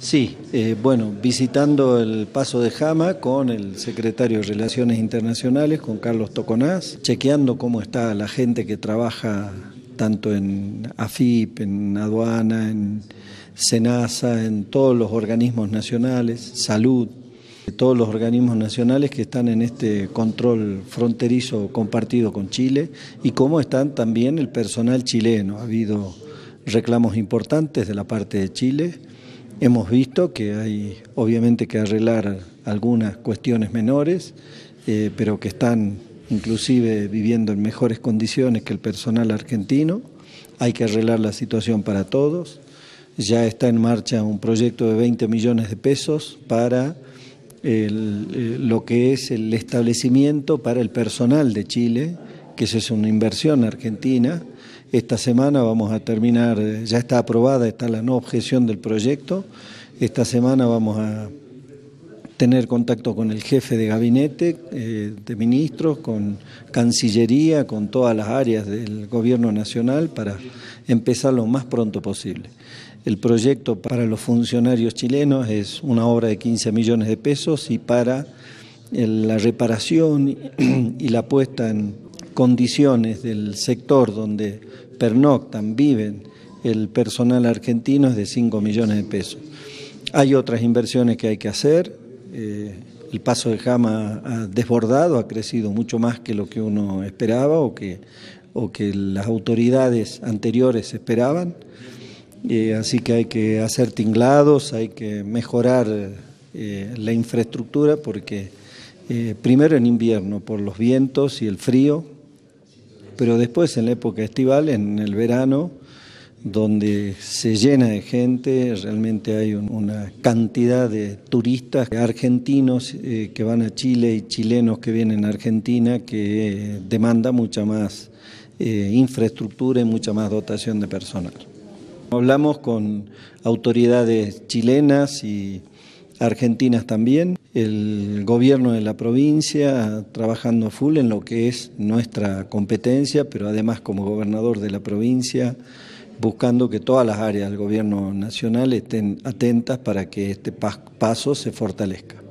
Sí, eh, bueno, visitando el Paso de Jama con el secretario de Relaciones Internacionales, con Carlos Toconás, chequeando cómo está la gente que trabaja tanto en AFIP, en aduana, en SENASA, en todos los organismos nacionales, salud, todos los organismos nacionales que están en este control fronterizo compartido con Chile y cómo están también el personal chileno. Ha habido reclamos importantes de la parte de Chile. Hemos visto que hay obviamente que arreglar algunas cuestiones menores, eh, pero que están inclusive viviendo en mejores condiciones que el personal argentino. Hay que arreglar la situación para todos. Ya está en marcha un proyecto de 20 millones de pesos para eh, lo que es el establecimiento para el personal de Chile, que eso es una inversión argentina. Esta semana vamos a terminar, ya está aprobada, está la no objeción del proyecto. Esta semana vamos a tener contacto con el jefe de gabinete eh, de ministros, con Cancillería, con todas las áreas del Gobierno Nacional para empezar lo más pronto posible. El proyecto para los funcionarios chilenos es una obra de 15 millones de pesos y para la reparación y la puesta en condiciones del sector donde pernoctan, viven el personal argentino es de 5 millones de pesos. Hay otras inversiones que hay que hacer. Eh, el paso de Jama ha desbordado, ha crecido mucho más que lo que uno esperaba o que, o que las autoridades anteriores esperaban. Eh, así que hay que hacer tinglados, hay que mejorar eh, la infraestructura porque eh, primero en invierno por los vientos y el frío, pero después en la época estival, en el verano, donde se llena de gente, realmente hay una cantidad de turistas argentinos que van a Chile y chilenos que vienen a Argentina que demanda mucha más infraestructura y mucha más dotación de personal. Hablamos con autoridades chilenas y argentinas también, el gobierno de la provincia trabajando full en lo que es nuestra competencia, pero además como gobernador de la provincia buscando que todas las áreas del gobierno nacional estén atentas para que este paso se fortalezca.